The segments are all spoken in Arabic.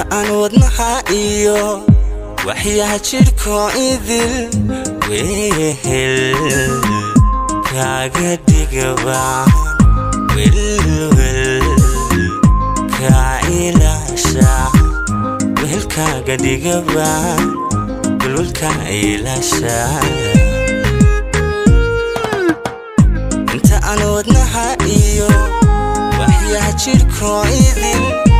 ka aan wadnaha iyo waxyaha jidhko idil wehel kaaga dhigabaan welwel kaa ilaasha wehelkaaga dhigabaan welwelka ilaasha inta aan wadnaha iyo waxyaha jidhko idil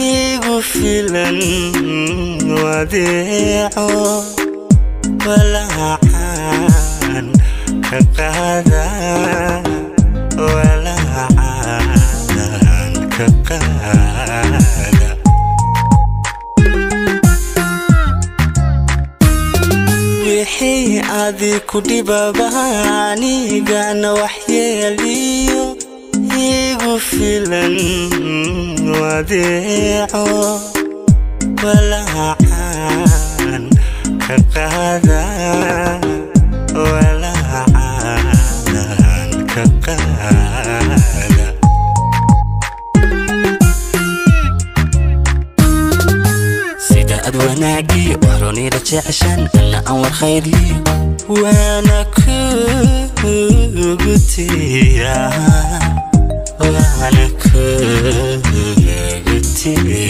igu filan wadeeco walaacan ka qaada wixii adi ku dhibaba anigana waxyeeliyo iigu filan wadeeco walacaan ka qaada halika gittim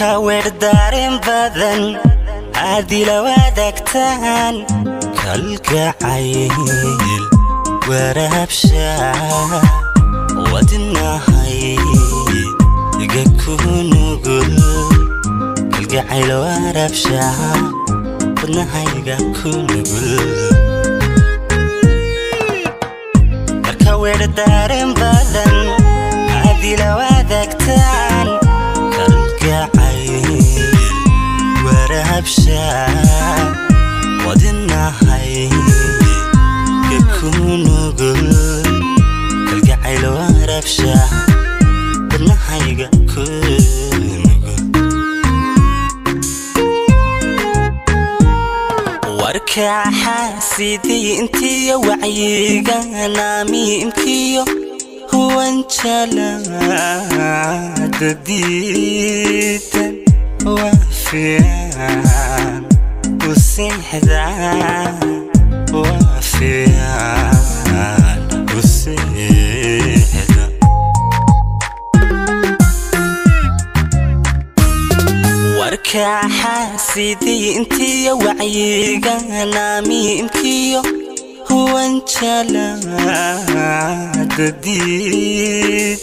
weerdaarin badan aadi la wadaagtaan kalgacayl warabsha wadnahay iga ku nugul kalgacayl warabsha wadnahayga ku nugul marka weerdaarin badan aadi la wadaagtaan بشع كلنا حقيقة كل واركع حاسدي انتي وعيقة نامي امكيو هو انشلا دديتا وافيان وسنحدا وافيان حاسدي انت يا وعيك انا ميمك يا هو انت لا تديت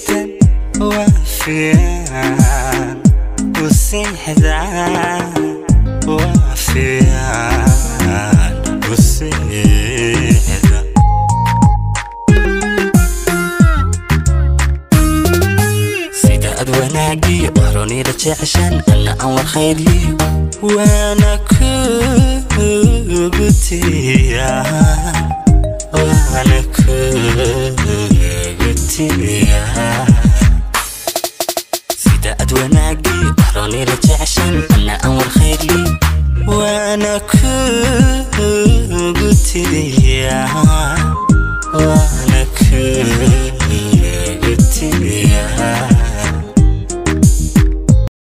وافيان وسهدان وافيان وانا جي بهروني رجع عشان انا اول خير لي وانا كبتي وانا كبتي فداء وناقي ظهروني رجع عشان انا اول خير لي وانا كبتي وانا